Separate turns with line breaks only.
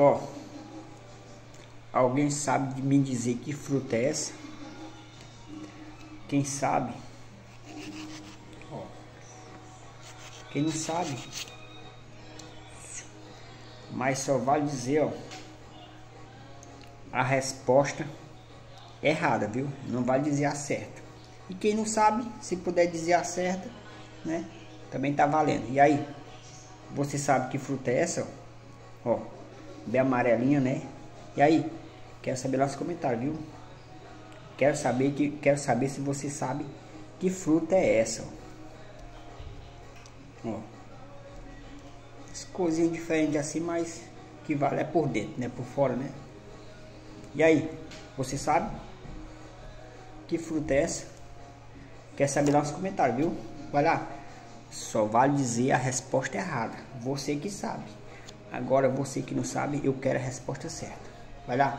Ó. Alguém sabe me dizer que fruta é essa? Quem sabe? Quem não sabe? Mas só vale dizer, ó. A resposta errada, viu? Não vale dizer a certa. E quem não sabe, se puder dizer a certa, né? Também tá valendo. E aí? Você sabe que fruta é essa? Ó, bem amarelinha, né? E aí? Quero saber lá nos comentários, viu? Quero saber que quero saber se você sabe que fruta é essa. Ó. As coisinhas diferentes assim, mas que vale é por dentro, né? Por fora, né? E aí? Você sabe? Que fruta é essa? Quer saber lá nos comentários, viu? Vai lá. Só vale dizer a resposta errada. Você que sabe. Agora você que não sabe, eu quero a resposta certa. Vai lá.